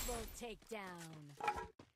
Double takedown.